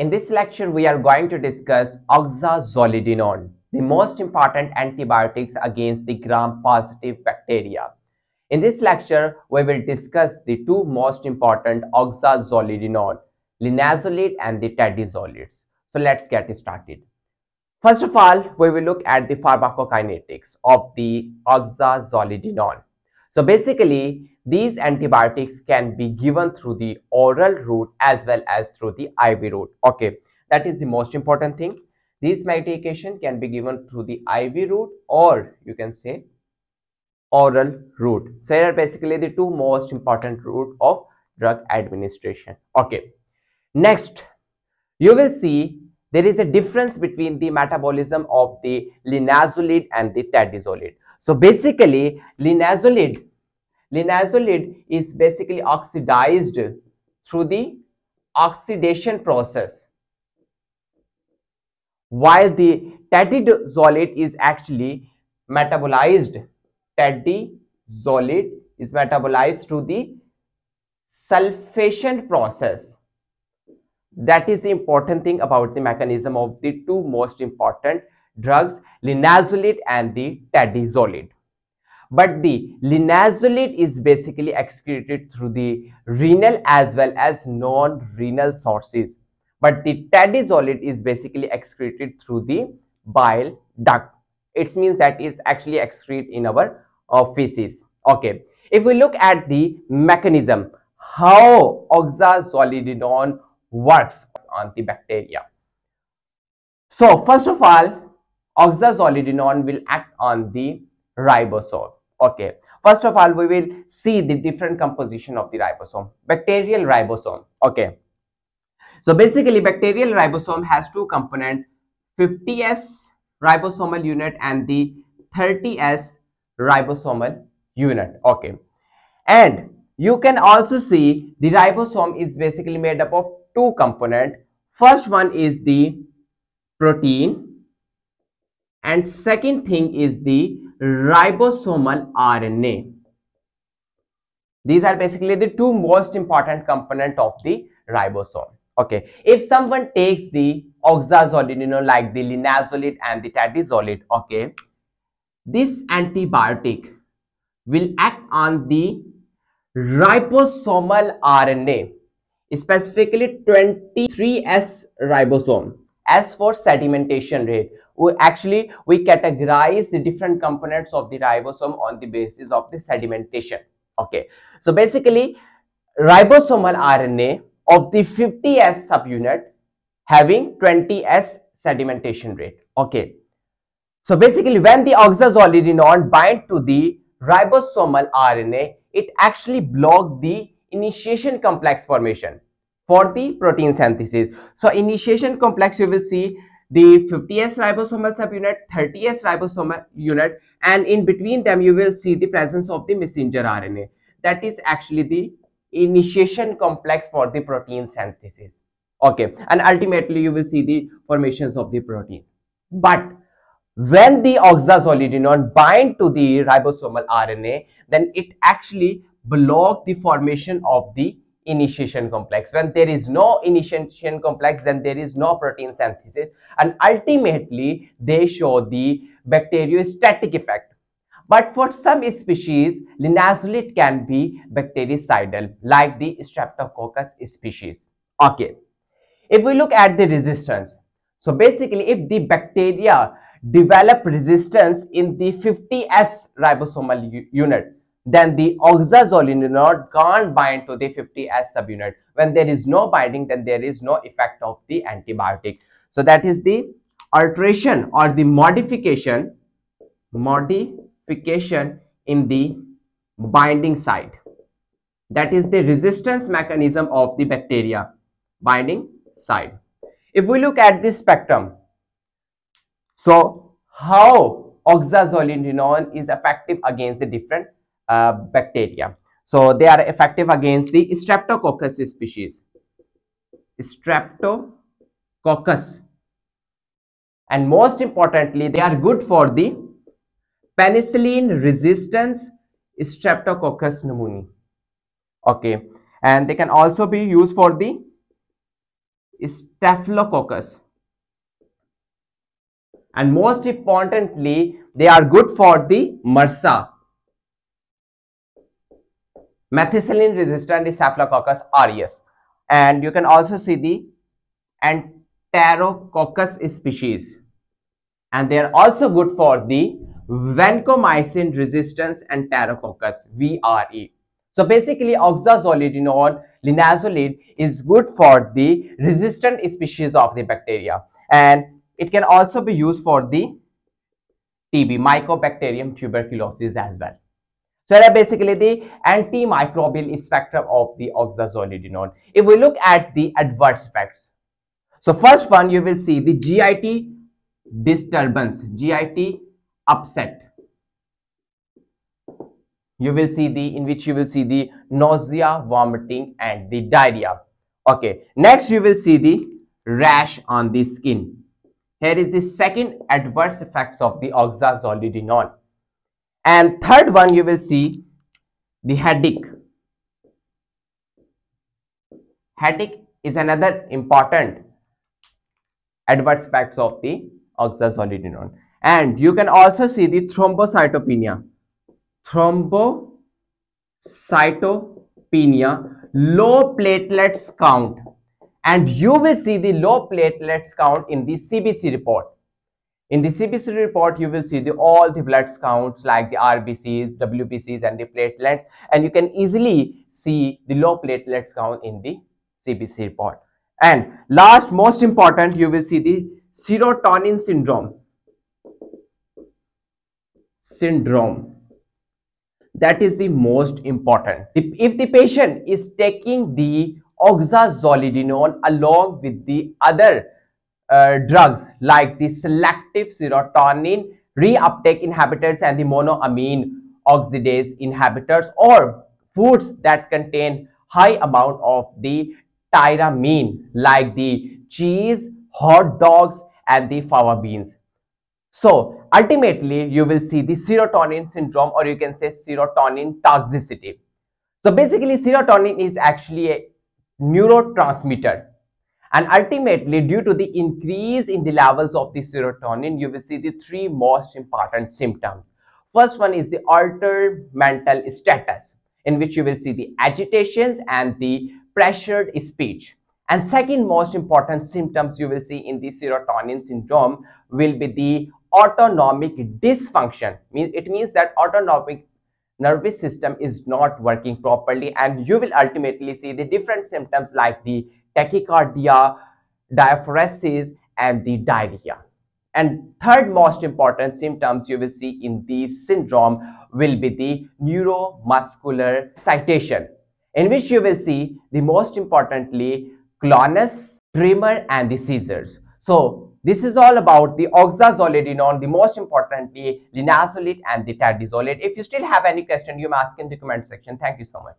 In this lecture, we are going to discuss oxazolidinone, the most important antibiotics against the gram-positive bacteria. In this lecture, we will discuss the two most important oxazolidinone, linezolid and the tedizolids. So let's get started. First of all, we will look at the pharmacokinetics of the oxazolidinone. So basically, these antibiotics can be given through the oral route as well as through the IV route. Okay, that is the most important thing. These medication can be given through the IV route or you can say oral route. So here are basically the two most important route of drug administration. Okay, next you will see there is a difference between the metabolism of the linezolid and the tedizolid. So basically linezolid linezolid is basically oxidized through the oxidation process while the tedizolid is actually metabolized. Tedizolid is metabolized through the sulfation process. That is the important thing about the mechanism of the two most important drugs linezolid and the tedizolid but the linezolid is basically excreted through the renal as well as non-renal sources. But the tedizolid is basically excreted through the bile duct. It means that it's actually excreted in our uh, feces. Okay. If we look at the mechanism how oxazolidinone works on the bacteria. So first of all oxazolidinone will act on the ribosome okay. First of all we will see the different composition of the ribosome. Bacterial ribosome. Okay. So basically bacterial ribosome has two component 50s ribosomal unit and the 30s ribosomal unit. Okay. And you can also see the ribosome is basically made up of two component first one is the protein and second thing is the ribosomal RNA. These are basically the two most important component of the ribosome. Okay, if someone takes the oxazolidinone like the linezolid and the tedizolid, okay, this antibiotic will act on the ribosomal RNA, specifically 23S ribosome as for sedimentation rate we actually we categorize the different components of the ribosome on the basis of the sedimentation. Okay. So basically ribosomal rna of the 50s subunit having 20s sedimentation rate. Okay. So basically when the oxazolidinone bind to the ribosomal rna it actually block the initiation complex formation for the protein synthesis so initiation complex you will see the 50s ribosomal subunit, 30s ribosomal unit, and in between them you will see the presence of the messenger RNA. That is actually the initiation complex for the protein synthesis. Okay, and ultimately you will see the formations of the protein. But when the oxazolidinone bind to the ribosomal RNA, then it actually block the formation of the initiation complex. When there is no initiation complex, then there is no protein synthesis and ultimately they show the bacteriostatic effect. But for some species, linezolid can be bactericidal like the streptococcus species. Okay. If we look at the resistance, so basically if the bacteria develop resistance in the 50S ribosomal unit, then the oxazolidinone can't bind to the 50S subunit. When there is no binding, then there is no effect of the antibiotic. So that is the alteration or the modification, modification in the binding site. That is the resistance mechanism of the bacteria binding site. If we look at this spectrum, so how oxazolidinone is effective against the different Uh, bacteria. So they are effective against the Streptococcus species. Streptococcus. And most importantly, they are good for the penicillin resistance Streptococcus pneumoniae. Okay. And they can also be used for the staphylococcus and most importantly they are good for the MRSA methicillin resistant staphylococcus aureus and you can also see the enterococcus species and they are also good for the vancomycin resistance and enterococcus VRE. So basically oxazolidinone linezolid is good for the resistant species of the bacteria and it can also be used for the TB Mycobacterium tuberculosis as well. So that basically the antimicrobial spectrum of the oxazolidinone. If we look at the adverse effects, so first one you will see the GIT disturbance, GIT upset. You will see the in which you will see the nausea, vomiting, and the diarrhea. Okay, next you will see the rash on the skin. Here is the second adverse effects of the oxazolidinone. And third one you will see the headache. Headache is another important adverse effects of the oxazolidinone. And you can also see the thrombocytopenia. Thrombocytopenia, low platelets count. And you will see the low platelets count in the CBC report. In the CBC report, you will see the, all the blood counts like the RBCs, WBCs and the platelets and you can easily see the low platelets count in the CBC report. And last most important, you will see the serotonin syndrome. Syndrome. That is the most important. If the patient is taking the oxazolidinone along with the other uh, drugs like the selective serotonin reuptake inhibitors and the monoamine oxidase inhibitors or foods that contain high amount of the tyramine like the cheese, hot dogs and the fava beans. So ultimately you will see the serotonin syndrome or you can say serotonin toxicity. So basically serotonin is actually a neurotransmitter and ultimately, due to the increase in the levels of the serotonin, you will see the three most important symptoms. First one is the altered mental status, in which you will see the agitations and the pressured speech. And second most important symptoms you will see in the serotonin syndrome will be the autonomic dysfunction. It means that autonomic nervous system is not working properly and you will ultimately see the different symptoms like the tachycardia, diaphoresis, and the diarrhea. And third most important symptoms you will see in the syndrome will be the neuromuscular excitation, in which you will see the most importantly clonus, tremor, and the seizures. So this is all about the oxazolidinone, the most importantly linezolid and the tedizolid. If you still have any question, you may ask in the comment section. Thank you so much.